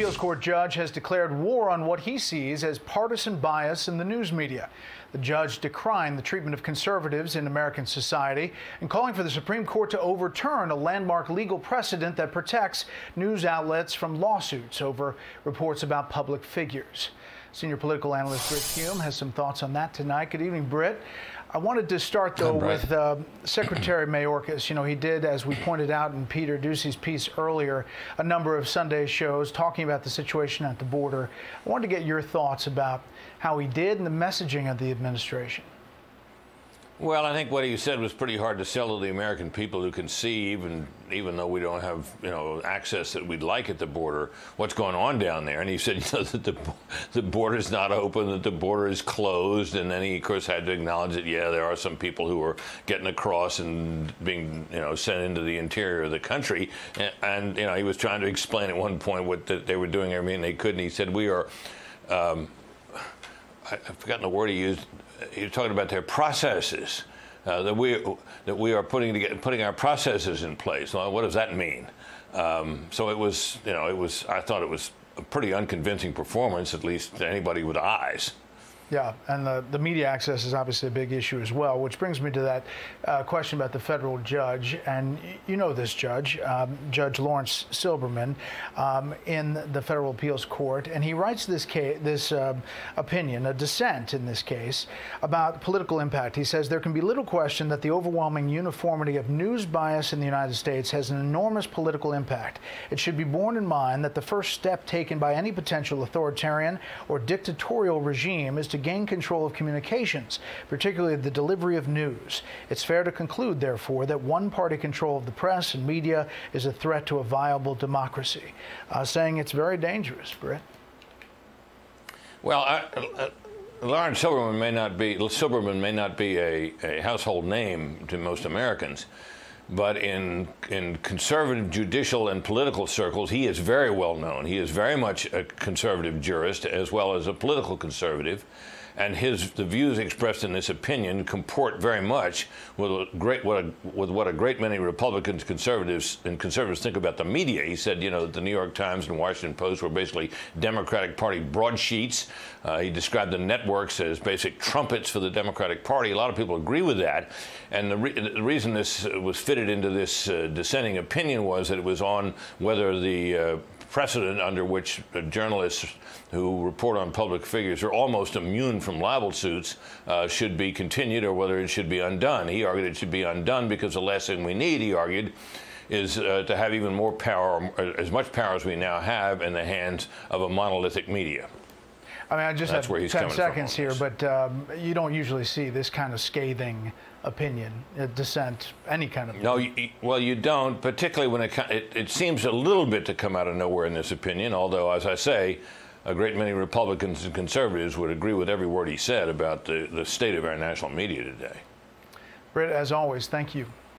appeals court judge has declared war on what he sees as partisan bias in the news media. The judge decrying the treatment of conservatives in American society and calling for the Supreme Court to overturn a landmark legal precedent that protects news outlets from lawsuits over reports about public figures. Senior political analyst Brit Hume has some thoughts on that tonight. Good evening, Brit. I wanted to start, though, with uh, Secretary Mayorkas. You know, he did, as we pointed out in Peter Doocy's piece earlier, a number of Sunday shows talking about the situation at the border. I wanted to get your thoughts about how he did and the messaging of the administration. Well, I think what he said was pretty hard to sell to the American people who can see, even even though we don't have you know access that we'd like at the border, what's going on down there. And he said you know, that the the border is not open, that the border is closed, and then he of course had to acknowledge that yeah, there are some people who are getting across and being you know sent into the interior of the country. And, and you know he was trying to explain at one point what that they were doing everything they could, and he said we are. Um, I've forgotten the word he used you're talking about their processes. Uh, that we that we are putting putting our processes in place. Well, what does that mean? Um, so it was, you know, it was. I thought it was a pretty unconvincing performance, at least to anybody with eyes. Yeah, and the, the media access is obviously a big issue as well, which brings me to that uh, question about the federal judge. And you know this judge, um, Judge Laurence Silberman, um, in the federal appeals court, and he writes this case, this uh, opinion, a dissent in this case, about political impact. He says there can be little question that the overwhelming uniformity of news bias in the United States has an enormous political impact. It should be borne in mind that the first step taken by any potential authoritarian or dictatorial regime is to gain control of communications, particularly the delivery of news. It's fair to conclude, therefore, that one party control of the press and media is a threat to a viable democracy, uh, saying it's very dangerous, Brit. Well, I, uh, Laurence Silberman may not be Silberman may not be a, a household name to most Americans, but in in conservative judicial and political circles, he is very well known. He is very much a conservative jurist as well as a political conservative and his the views expressed in this opinion comport very much with a great what a, with what a great many Republicans, conservatives, and conservatives think about the media. He said, you know, that the New York Times and Washington Post were basically Democratic Party broadsheets. Uh, he described the networks as basic trumpets for the Democratic Party. A lot of people agree with that, and the, re the reason this was fitted into this uh, dissenting opinion was that it was on whether the uh, precedent under which journalists who report on public figures are almost immune from libel suits uh, should be continued or whether it should be undone. He argued it should be undone because the last thing we need, he argued, is uh, to have even more power, as much power as we now have, in the hands of a monolithic media. I mean, I just That's have 10 seconds here, but um, you don't usually see this kind of scathing opinion, uh, dissent, any kind of. No, you, well, you don't, particularly when it, it, it seems a little bit to come out of nowhere in this opinion. Although, as I say, a great many Republicans and conservatives would agree with every word he said about the, the state of our national media today. Brit, as always, thank you.